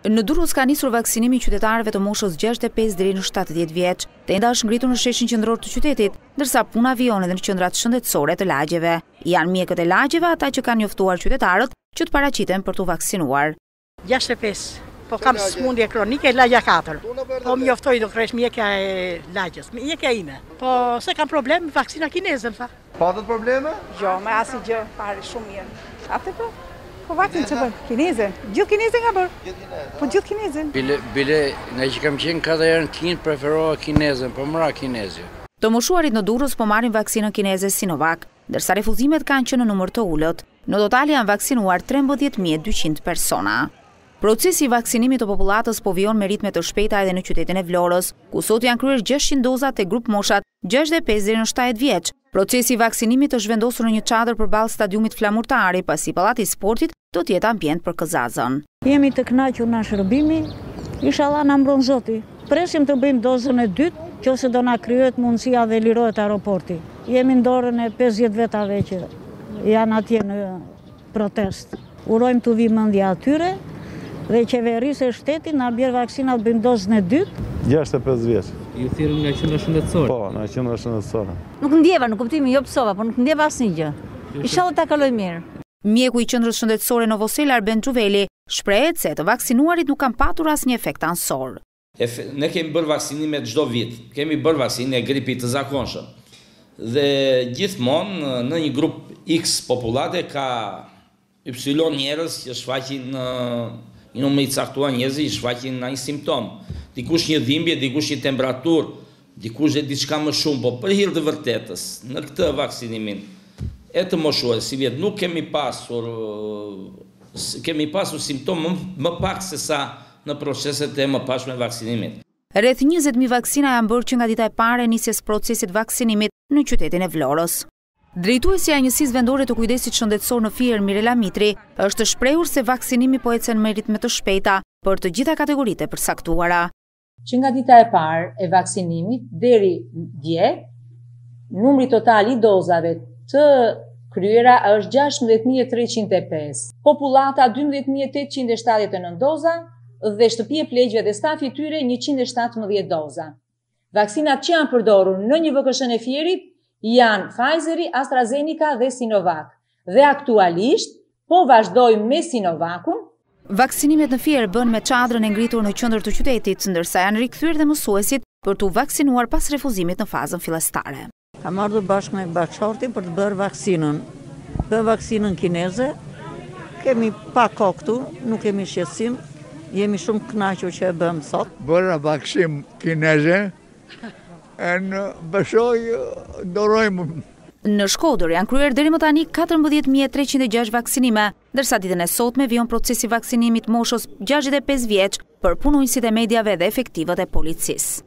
Në Durrës ka nisur vaksinimi i qytetarëve të moshës 65 deri në 70 vjeç. Tenda është ngritur në sheshin qendror të qytetit, ndërsa puna vijon edhe në qendrat shëndetësore të lagjeve. Janë mjekët e lagjeve ata që kanë njoftuar qytetarët që të paraqiten për t'u vaksinuar. 65, po kam sëmundje kronike, lagja 4. Po më njoftoi doktoresha mjekja e lagjës, mjekja ime. Po s'e kam problem, vaksina kineze më tha. Patët probleme? Jo, me asnjë gjë, pari shumë mirë. Ate po, po vaksinën që bërë, kinezin, gjithë kinezin ka bërë. Gjithë kinezin, Po gjithë kinezin. Bile, bile, nga që kam qenë kada e në tinë, preferoja kinezen, po mora kinezen. Të moshuarit në Durrës po marrin vaksinën kineze Sinovac, ndërsa refuzimet kanë qenë në numër të ulët. Në total janë vaksinuar trembëdhjetë mijë e dyqind persona. Procesi i vaksinimit të popullatës po vijon me ritme të shpejta edhe në qytetin e Vlorës, ku sot janë kryer gjashtëqind doza te grupmoshat gjashtëdhjetë e pesë deri në shtatëdhjetë vjeç. Procesi i vaksinimit është vendosur në një çadër përballë stadiumit Flamurtari, pasi Pallati i Sportit do të jetë ambient për KZAZ-në. Jemi të kënaqur nga shërbimi, ishalla na mbron Zoti. Presim të bëjmë dozën e dytë, qoftë se do na krijohet mundësia dhe lirohet aeroporti. Jemi në dorën e pesëdhjetë vetave që janë atje në protestë. Urojmë t'u vijë mëndja atyre dhe qeverisë e shtetit të na bjerë vaksina të bëjmë dozën e dytë. Gjashtëdhjetë e pesë vjeç. Ju thirrën nga qendra shëndetësore? Po, nga qendra shëndetësore. Nuk ndjeva, në kuptimin jo pësova, por nuk ndjeva asnjë gjë. Ishalla ta kaloj mirë. Mjeku i Qendrës Shëndetësore Novosel Arben Xhuveli shprehet se të vaksinuarit nuk kanë patur asnjë efekt anësor. Ne kemi bërë vaksinime çdo vit. Kemi bërë vaksinën e gripit të zakonshëm. Dhe gjithmonë në një grup iks popullate ka ypsilon njerëz që shfaqin një numër i caktuar njerëzish shfaqin ndonjë simptomë. Dikush një dhimbje, dikush një temperaturë, Dikush dhe diçka më shumë, po për hir të vërtetës, në këtë vaksinimin e të moshuarve sivjet nuk kemi pasur kemi pasur simptomë më pak se sa në proceset e mëparshme të vaksinimit. Rreth njëzet mijë vaksina janë bërë që nga dita e parë e nisjes së procesit të vaksinimit në qytetin e Vlorës. Drejtuesja e Njësisë Vendore të Kujdesit Shëndetësor në Fier, Mirela Mitri, është shprehur se vaksinimi po ecen me ritme të shpejta për të gjitha kategoritë e përcaktuara. Që nga dita e parë e vaksinimit deri dje, numri total i dozave të kryera është 16.305. Popullata 12.879 doza dhe shtëpia e pleqve dhe stafi i tyre 117 doza. Vaksinat që janë përdorur në NJVKSH-në e Fierit janë Pfizeri, AstraZeneca dhe Sinovac. Dhe aktualisht, po vazhdojmë me Sinovakun, Vaksinimet në Fier bëhen në çadrën e ngritur në qendër të qytetit, ndërsa janë rikthyer dhe mësuesit për t'u vaksinuar pas refuzimit në fazën fillestare. Kam ardhur bashkë me bashkëshortin për të bërë vaksinën. Bëmë vaksinën kineze. Kemi pak kohë këtu, nuk kemi shqetësim. Jemi shumë të kënaqur që e bëmë sot. Bëra vaksinën kineze. Në bëshoj dorojmë Në Shkodër janë kryer deri më tani katërmbëdhjetë mijë e treqind e gjashtë vaksinime, ndërsa ditën e sotme vijon procesi i vaksinimit të moshës gjashtëdhjetë e pesë vjeç për punonjësit e mediave dhe efektivët e policisë.